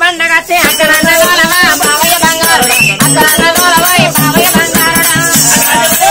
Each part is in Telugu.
బండగచ్చి అక్కడ అన్నదోలవా బావయ్య బంగారు అక్కడ అన్నదోలవా బావయ్య బంగారు కాఫీ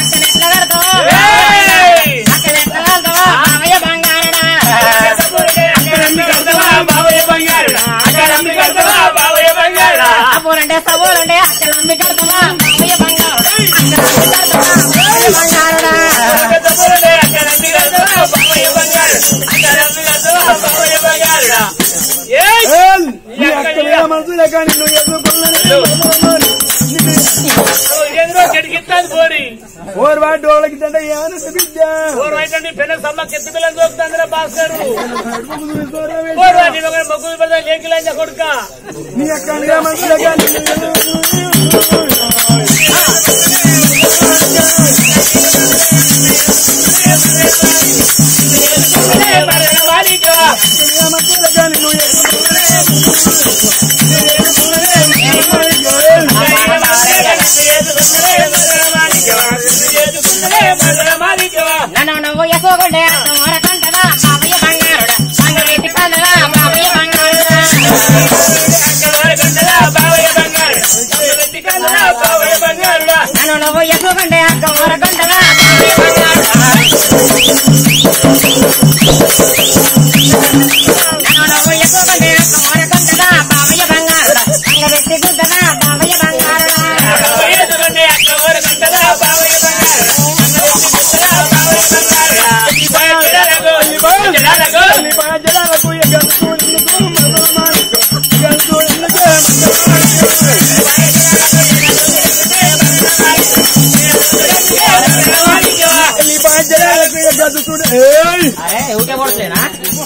మనసు లేక నిన్ను ఎదుర్కొన్నాను పోరి ఓర్ వాటి వాళ్ళకి తండ్రి ఏమన్నా బిడ్డ? ఓరు అయితే పెద్ద సమ్మ కెత్తి పిల్లలు చూపుతాందిరా భాస్కరు నీ ఓరు వాటి మొగ్గు పెద్ద లేకిలంజ కొడుక? నీ అక్కడే మనసు లేక Thank you.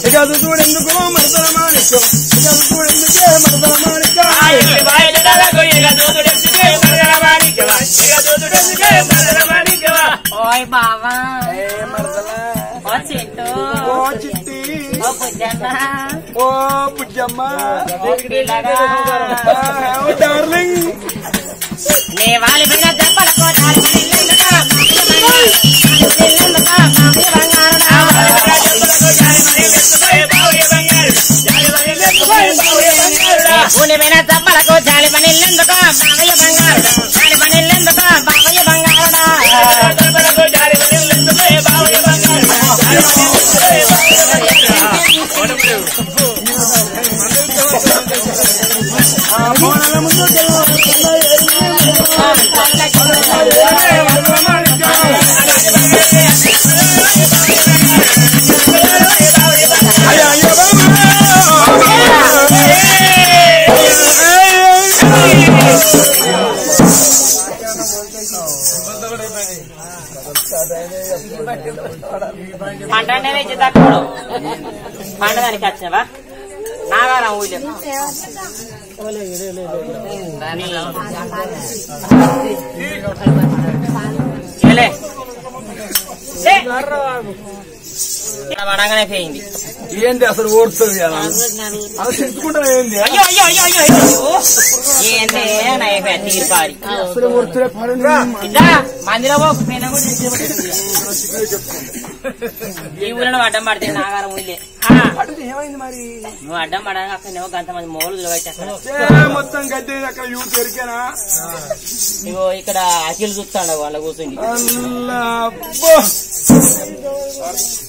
ఇక చూడెందుకు మరదల ఇక అది చూడెందుకే మరదల మాణిక్యం ఓయ్ బావా ఏ మరదల. ఓ చెట్టు. ఓ చిట్టి. ఓ బుజ్జన్న ఓ బుజ్జమ్మ ఓ పిల్లగా ఓ డార్లింగ్. నీ వాలిపోయిన పనిల్లెందుకా బంగారుడా జాలి పనిల్లెందుకా బావయ్య బంగారుడా? ముందు పంట వేసి తక్కువ పంట దానికి వచ్చావా? నాగారం ఊళ్ళో లే. ఇలా పడంగానే పోయింది ఏంటి అసలు ఓడుతుంది అలా? తెచ్చుకుంటాను ఏంది? అయ్యో అయ్యో అయ్యో అయ్యో అయ్యో. ఏంది అయిపోయా తీరుపారి అసలు ఓడుతులే మందిలో కూడా ఈ ఊరిలో అడ్డం పడితే నాగారం ఊళ్ళే. ఏమైంది మరి? నువ్వు అడ్డం పడగా అక్కడ నువ్వు గంతమంది మోలు నిలబెట్టేస్తాను ఏ, మొత్తం గడ్డి అక్కడ యూత్ ఎరికేనా? ఇగో ఇక్కడ అఖిల్ చూస్తాడు వాళ్ళ కూర్చుండి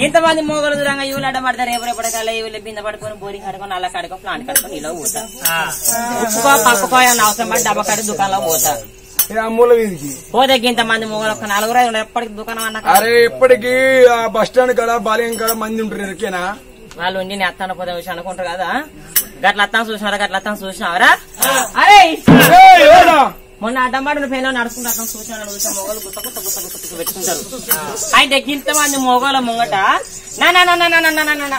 ఇంతమంది మోగలు దూరంగా ఇవ్వలు అడ్డ పడతారు రేపు రేపటి కల్లా ఇవ్వలు బింద పడుకొని బోరింగ్ కడుకొని అలా కడుకొని ప్లాంట్ కడుకొని ఇలా పోతా ఉప్పుకో ఏమన్నా అవసరం పడి డబ్బా కడి దుకాణంలో పోతా పోతే ఇంతమంది మోగలు ఒక నలుగురు ఐదు ఎప్పటికి దుకాణం అన్నాక అరే ఎప్పటికీ ఆ బస్ స్టాండ్ కాడ బాల్యం కాడ మంది ఉంటారు ఎరికేనా వాళ్ళు ఉండి నేను అత్తాను పోతే విషయం అనుకుంటారు కదా గట్ల అత్తాను చూసినారా గట్ల అత్తాను చూసినావరా అరే? మొన్న అడ్డమాడిన పేలో నడుచుకుంటూ అతను చూసినాడు చూసా మొగలు గుత్త గుత్త గుత్త గుత్త గుత్త పెట్టుకుంటారు అయితే ఇంతమంది మొగల ముంగట నా నా నా నా నా నా నా నా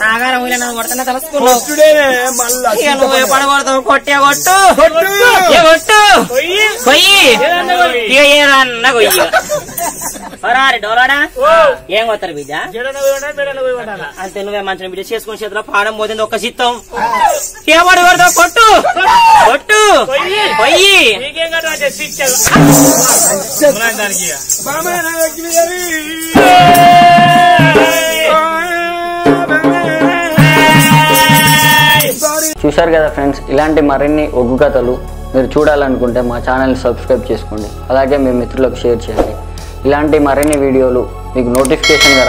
నాగారం కొడతా తలసుకున్నావు ఎప్పుడు కొడతావు కొట్టే కొట్టు కొట్టు కొయ్యి కొయ్యి కొయ్యి డోలాడా? ఏం కొత్తారు బిడ్డ? అంతే నువ్వే మంచి బిడ్డ చేసుకుని చేతిలో పాడం పోతుంది ఒక్క చిత్తం ఏ పడి కొడతావు? కొట్టు. కొట్టు. సారీ చూశారు కదా ఫ్రెండ్స్ ఇలాంటి మరిన్ని ఒగ్గు కథలు మీరు చూడాలనుకుంటే మా ఛానల్ని సబ్స్క్రైబ్ చేసుకోండి. అలాగే మీ మిత్రులకు షేర్ చేయండి. ఇలాంటి మరిన్ని వీడియోలు మీకు నోటిఫికేషన్గా